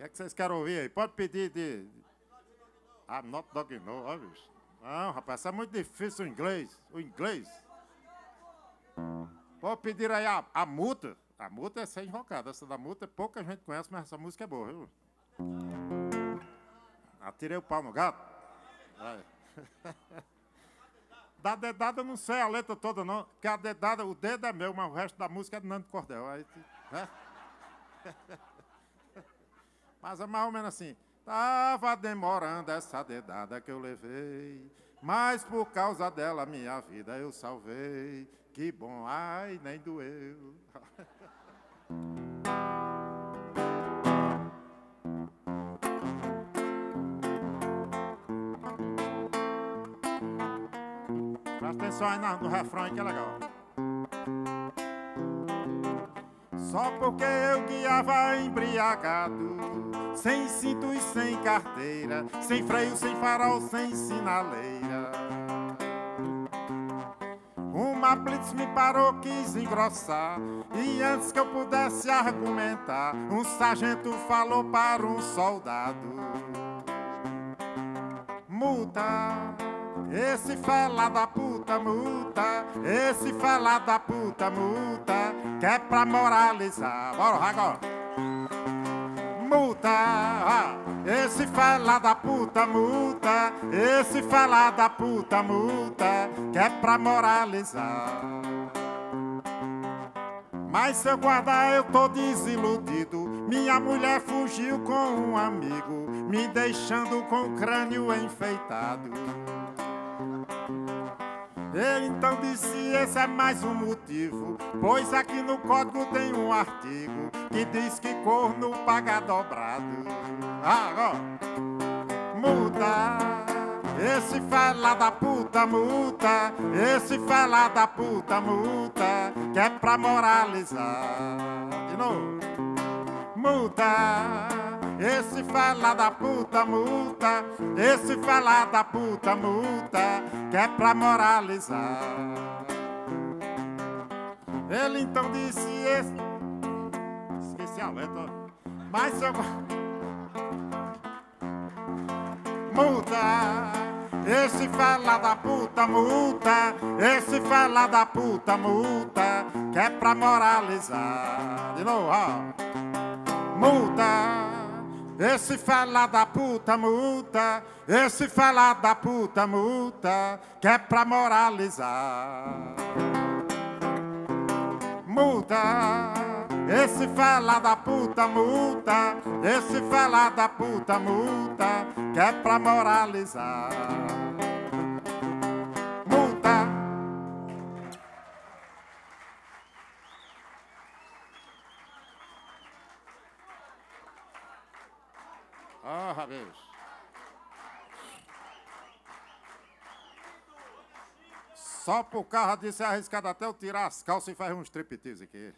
que é que vocês querem ouvir aí? Pode pedir de. Ah, not dog no, ó, bicho. Não, rapaz, é muito difícil o inglês. O inglês. Pode pedir aí a, a multa. A multa é sem invocada. Essa da multa pouca gente conhece, mas essa música é boa, viu? Atirei o pau no gato. Vai. Da dedada eu não sei a letra toda, não. Porque a dedada, o dedo é meu, mas o resto da música é do Nando Cordel. Aí, né? Mas é mais ou menos assim. Tava demorando essa dedada que eu levei, mas por causa dela minha vida eu salvei. Que bom, ai, nem doeu. Presta atenção aí no, no refrão que é legal. Só porque eu guiava embriagado, sem cinto e sem carteira, sem freio, sem farol, sem sinaleira. Uma blitz me parou, quis engrossar, e antes que eu pudesse argumentar, um sargento falou para um soldado: Multa. Esse fela da puta multa, esse fela da puta multa, que é pra moralizar. Bora, agora. Multa, esse fela da puta multa, esse fela da puta multa, que é pra moralizar. Mas se eu guardar eu tô desiludido. Minha mulher fugiu com um amigo, me deixando com o crânio enfeitado. Então disse: esse é mais um motivo, pois aqui no código tem um artigo que diz que corno paga dobrado. Ah, ó. Multa. Esse fela da puta multa, esse fela da puta multa, que é pra moralizar. De novo. Multa. Esse fala da puta multa, esse fala da puta multa, que é pra moralizar. Ele então disse esse. Esqueci a letra. Mas eu. Multa! Esse fala da puta multa, esse fala da puta multa, que é pra moralizar. De novo, ó. Multa! Esse fala da puta multa, esse fala da puta multa, que é pra moralizar. Multa, esse fala da puta multa, esse fala da puta multa, que é pra moralizar. Ah, rapaz. Só por causa disso é arriscado até eu tirar as calças e fazer um striptease aqui.